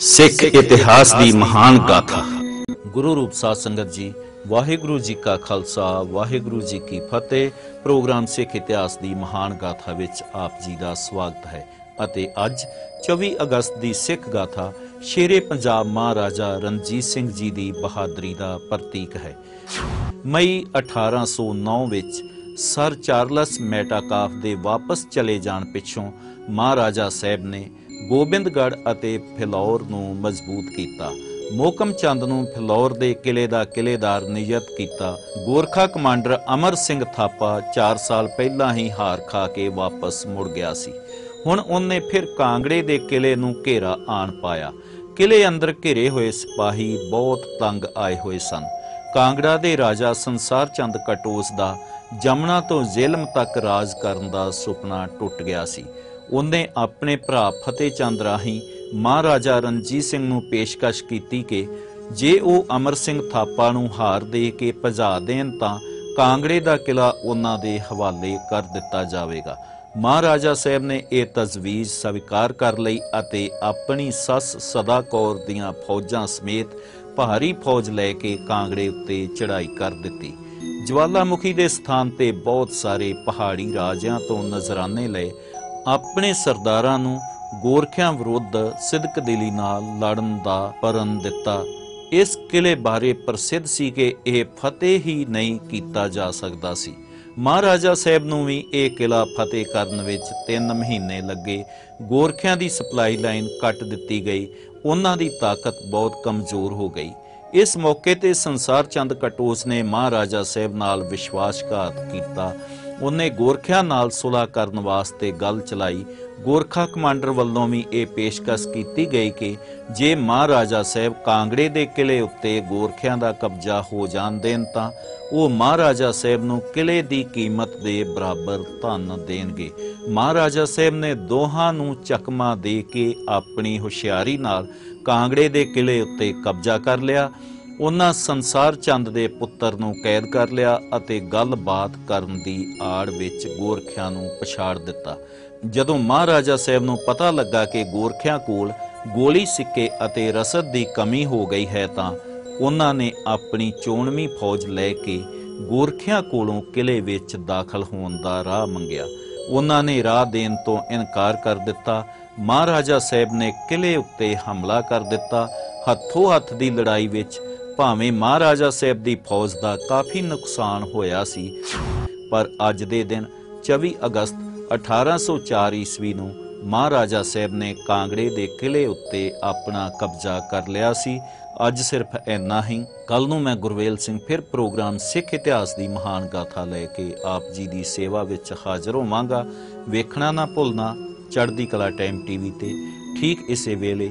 ਸਿੱਖ ਇਤਿਹਾਸ ਦੀ ਮਹਾਨ ਗਾਥਾ। ਗੁਰੂ ਰੂਪ ਸਾਧ ਸੰਗਤ ਜੀ ਵਾਹਿਗੁਰੂ ਜੀ ਕਾ ਖਾਲਸਾ ਵਾਹਿਗੁਰੂ ਜੀ ਕੀ ਫਤਿਹ। ਪ੍ਰੋਗਰਾਮ ਸਿੱਖ ਇਤਿਹਾਸ ਦੀ ਮਹਾਨ ਗਾਥਾ ਵਿੱਚ ਆਪ ਜੀ ਦਾ ਸਵਾਗਤ ਹੈ ਅਤੇ ਅੱਜ 24 ਅਗਸਤ ਦੀ ਸਿੱਖ ਗਾਥਾ ਸ਼ੇਰੇ ਪੰਜਾਬ ਮਹਾਰਾਜਾ ਰਣਜੀਤ ਸਿੰਘ ਜੀ ਦੀ ਬਹਾਦਰੀ ਦਾ ਪ੍ਰਤੀਕ ਹੈ। ਮਈ 1809 ਵਿੱਚ ਸਰ ਚਾਰਲਸ ਮੈਟਾਕਾਫ ਦੇ ਵਾਪਸ ਚਲੇ ਜਾਣ ਪਿੱਛੋਂ ਮਹਾਰਾਜਾ ਸਾਹਿਬ ਨੇ ਗੋਬਿੰਦਗੜ੍ਹ ਅਤੇ ਫਿਲੌਰ ਨੂੰ ਮਜ਼ਬੂਤ ਕੀਤਾ। ਮੋਕਮ ਚੰਦ ਨੂੰ ਫਿਲੌਰ ਦੇ ਕਿਲੇ ਦਾ ਕਿਲੇਦਾਰ ਨਿਯਤ ਕੀਤਾ। ਗੋਰਖਾ ਕਮਾਂਡਰ ਅਮਰ ਸਿੰਘ ਥਾਪਾ 4 ਸਾਲ ਪਹਿਲਾਂ ਹੀ ਹਾਰ ਖਾ ਕੇ ਵਾਪਸ ਮੁੜ ਗਿਆ ਸੀ। ਹੁਣ ਉਹਨੇ ਫਿਰ ਕਾਂਗੜੇ ਦੇ ਕਿਲੇ ਨੂੰ ਘੇਰਾ ਆਣ ਪਾਇਆ। ਕਿਲੇ ਅੰਦਰ ਘਿਰੇ ਹੋਏ ਸਿਪਾਹੀ ਬਹੁਤ ਤੰਗ ਆਏ ਹੋਏ ਸਨ। ਕਾਂਗੜਾ ਦੇ ਰਾਜਾ ਸੰਸਾਰ ਚੰਦ ਕਟੋਸ ਦਾ ਜਮਨਾ ਤੋਂ ਜ਼ੇਲਮ ਤੱਕ ਰਾਜ ਕਰਨ ਦਾ ਸੁਪਨਾ ਟੁੱਟ ਗਿਆ ਸੀ। ਉਹਨੇ ਆਪਣੇ ਭਰਾ ਫਤਿਹ ਚੰਦ ਰਾਹੀਂ ਮਹਾਰਾਜਾ ਰਣਜੀਤ ਸਿੰਘ ਨੂੰ ਪੇਸ਼ਕਸ਼ ਕੀਤੀ ਕਿ ਜੇ ਉਹ ਅਮਰ ਸਿੰਘ ਥਾਪਾ ਨੂੰ ਹਾਰ ਦੇ ਕੇ ਭਜਾ ਦੇਣ ਤਾਂ ਕਾਂਗੜੇ ਦਾ ਕਿਲਾ ਉਹਨਾਂ ਦੇ ਹਵਾਲੇ ਕਰ ਦਿੱਤਾ ਜਾਵੇਗਾ। ਮਹਾਰਾਜਾ ਸਾਹਿਬ ਨੇ ਇਹ ਤਜਵੀਜ਼ ਸਵੀਕਾਰ ਕਰ ਲਈ ਅਤੇ ਆਪਣੀ ਸੱਸ ਸਦਾ ਕੌਰ ਦੀਆਂ ਫੌਜਾਂ ਸਮੇਤ ਭਾਰੀ ਫੌਜ ਲੈ ਕੇ ਕਾਂਗੜੇ ਉੱਤੇ ਚੜ੍ਹਾਈ ਕਰ ਦਿੱਤੀ। ਜਵਾਲਾਮੁਖੀ ਦੇ ਸਥਾਨ ਤੇ ਬਹੁਤ ਸਾਰੇ ਪਹਾੜੀ ਰਾਜਿਆਂ ਤੋਂ ਨਜ਼ਰਾਨੇ ਲਏ ਆਪਣੇ ਸਰਦਾਰਾਂ ਨੂੰ ਗੋਰਖਿਆਂ ਵਿਰੁੱਧ ਸਿਦਕ ਦਿਲੀ ਨਾਲ ਲੜਨ ਦਾ ਪਰਨ ਦਿੱਤਾ। ਇਸ ਕਿਲੇ ਬਾਰੇ ਪ੍ਰਸਿੱਧ ਸੀ ਕਿ ਇਹ ਫਤਿਹ ਹੀ ਨਹੀਂ ਕੀਤਾ ਜਾ ਸਕਦਾ ਸੀ। ਮਹਾਰਾਜਾ ਸਾਹਿਬ ਨੂੰ ਵੀ ਇਹ ਕਿਲਾ ਫਤਿਹ ਕਰਨ ਵਿੱਚ 3 ਮਹੀਨੇ ਲੱਗੇ। ਗੋਰਖਿਆਂ ਦੀ ਸਪਲਾਈ ਲਾਈਨ ਕੱਟ ਦਿੱਤੀ ਗਈ। ਉਹਨਾਂ ਦੀ ਤਾਕਤ ਬਹੁਤ ਕਮਜ਼ੋਰ ਹੋ ਗਈ। ਇਸ ਮੌਕੇ ਤੇ ਸੰਸਾਰ ਚੰਦ ਕਟੋਸ ਨੇ ਮਹਾਰਾਜਾ ਸਾਹਿਬ ਨਾਲ ਵਿਸ਼ਵਾਸਘਾਤ ਕੀਤਾ। ਉਹਨੇ ਗੋਰਖਿਆਂ ਨਾਲ ਸੁਲ੍ਹਾ ਕਰਨ ਵਾਸਤੇ ਗੱਲ ਚਲਾਈ। ਗੋਰਖਾ ਕਮਾਂਡਰ ਵੱਲੋਂ ਵੀ ਇਹ ਪੇਸ਼ਕਸ਼ ਕੀਤੀ ਗਈ ਕਿ ਜੇ ਮਹਾਰਾਜਾ ਸਾਹਿਬ ਕਾਂਗੜੇ ਦੇ ਕਿਲੇ ਉੱਤੇ ਗੋਰਖਿਆਂ ਦਾ ਕਬਜ਼ਾ ਹੋ ਜਾਣ ਦੇਣ ਤਾਂ ਉਹ ਮਹਾਰਾਜਾ ਸਾਹਿਬ ਨੂੰ ਕਿਲੇ ਦੀ ਕੀਮਤ ਦੇ ਬਰਾਬਰ ਧਨ ਦੇਣਗੇ। ਮਹਾਰਾਜਾ ਸਾਹਿਬ ਨੇ ਦੋਹਾਂ ਨੂੰ ਚਕਮਾ ਦੇ ਕੇ ਆਪਣੀ ਹੁਸ਼ਿਆਰੀ ਨਾਲ ਕਾਂਗੜੇ ਦੇ ਕਿਲੇ ਉੱਤੇ ਕਬਜ਼ਾ ਕਰ ਲਿਆ। ਉਹਨਾਂ ਸੰਸਾਰ ਚੰਦ ਦੇ ਪੁੱਤਰ ਨੂੰ ਕੈਦ ਕਰ ਲਿਆ ਅਤੇ ਗੱਲਬਾਤ ਕਰਨ ਦੀ ਆੜ ਵਿੱਚ ਗੋਰਖਿਆਂ ਨੂੰ ਪਛਾੜ ਦਿੱਤਾ। ਜਦੋਂ ਮਹਾਰਾਜਾ ਸਾਹਿਬ ਨੂੰ ਪਤਾ ਲੱਗਾ ਕਿ ਗੋਰਖਿਆਂ ਕੋਲ ਗੋਲੀ ਸਿੱਕੇ ਅਤੇ ਰਸਦ ਦੀ ਕਮੀ ਹੋ ਗਈ ਹੈ ਤਾਂ ਉਹਨਾਂ ਨੇ ਆਪਣੀ ਚੋਣਵੀਂ ਫੌਜ ਲੈ ਕੇ ਗੋਰਖਿਆਂ ਕੋਲੋਂ ਕਿਲੇ ਵਿੱਚ ਦਾਖਲ ਹੋਣ ਦਾ ਰਾਹ ਮੰਗਿਆ। ਉਹਨਾਂ ਨੇ ਰਾਹ ਦੇਣ ਤੋਂ ਇਨਕਾਰ ਕਰ ਦਿੱਤਾ। ਮਹਾਰਾਜਾ ਸਾਹਿਬ ਨੇ ਕਿਲੇ ਉੱਤੇ ਹਮਲਾ ਕਰ ਦਿੱਤਾ। ਹੱਥੋਂ ਹੱਥ ਦੀ ਲੜਾਈ ਵਿੱਚ ਭਾਵੇਂ ਮਹਾਰਾਜਾ ਸਾਹਿਬ ਦੀ ਫੌਜ ਦਾ ਕਾਫੀ ਨੁਕਸਾਨ ਹੋਇਆ ਸੀ, ਪਰ ਅੱਜ ਦੇ ਦਿਨ 24 ਅਗਸਤ 1804 ਈਸਵੀ ਨੂੰ ਮਹਾਰਾਜਾ ਸਾਹਿਬ ਨੇ ਕਾਂਗੜੇ ਦੇ ਕਿਲੇ ਉੱਤੇ ਆਪਣਾ ਕਬਜ਼ਾ ਕਰ ਲਿਆ ਸੀ। ਅੱਜ ਸਿਰਫ ਇੰਨਾ ਹੀ। ਕੱਲ ਨੂੰ ਮੈਂ ਗੁਰਵੇਲ ਸਿੰਘ ਫਿਰ ਪ੍ਰੋਗਰਾਮ ਸਿੱਖ ਇਤਿਹਾਸ ਦੀ ਮਹਾਨ ਗਾਥਾ ਲੈ ਕੇ ਆਪ ਜੀ ਦੀ ਸੇਵਾ ਵਿੱਚ ਹਾਜ਼ਰ ਹੋਵਾਂਗਾ। ਵੇਖਣਾ ਨਾ ਭੁੱਲਣਾ, ਚੜ੍ਹਦੀ ਕਲਾ ਟਾਈਮ ਟੀਵੀ ਤੇ ਠੀਕ ਇਸੇ ਵੇਲੇ